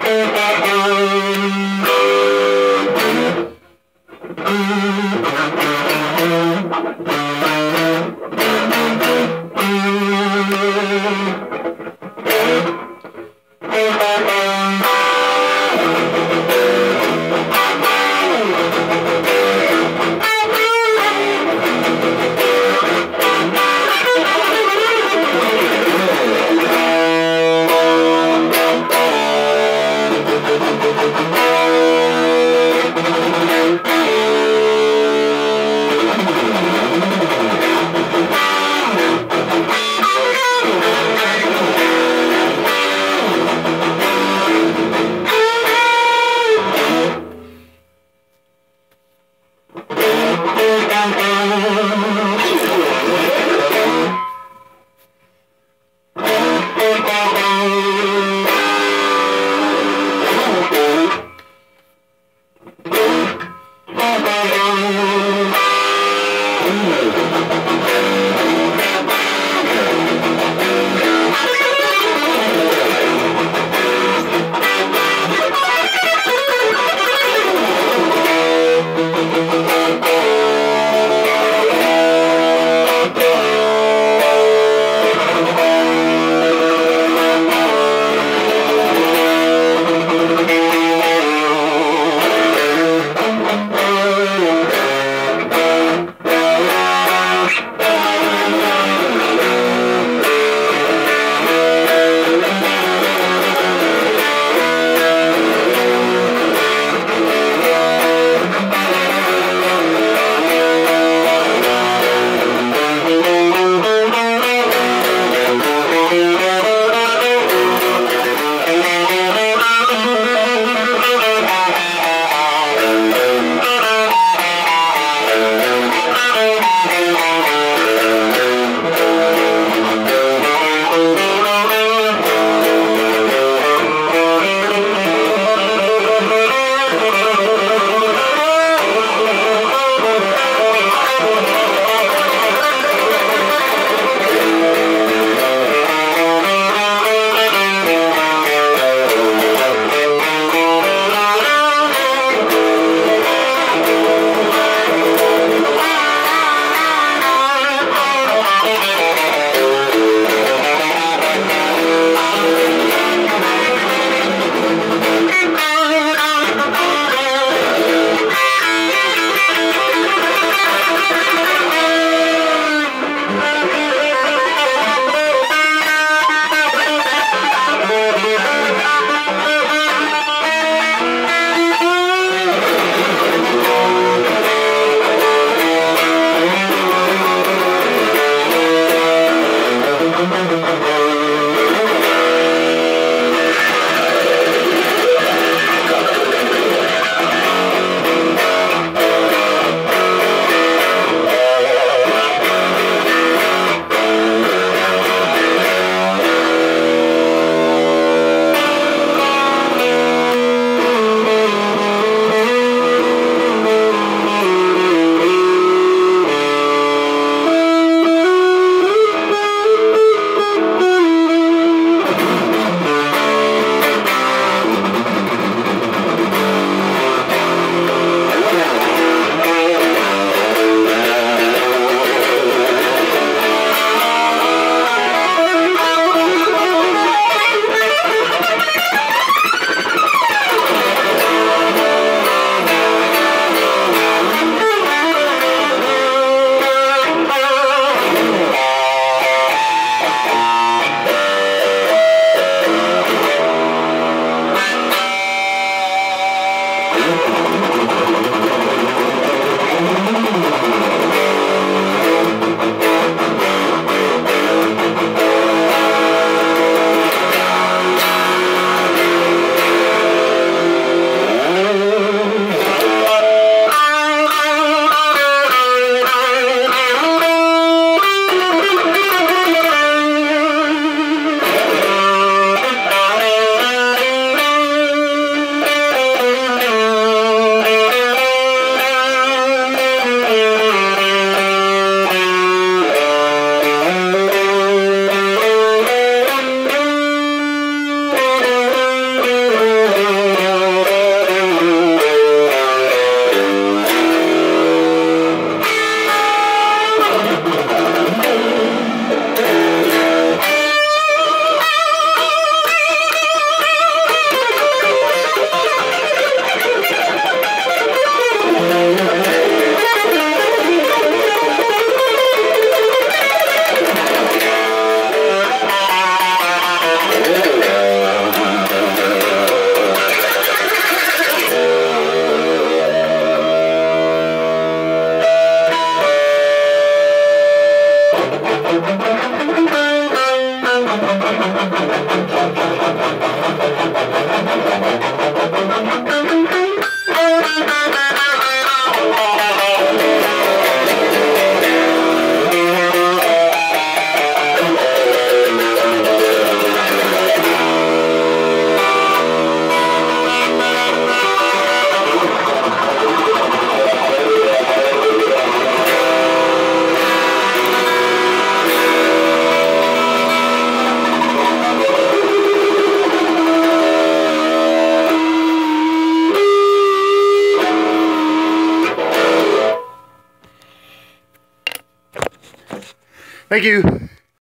Gracias. Thank you. Thank you.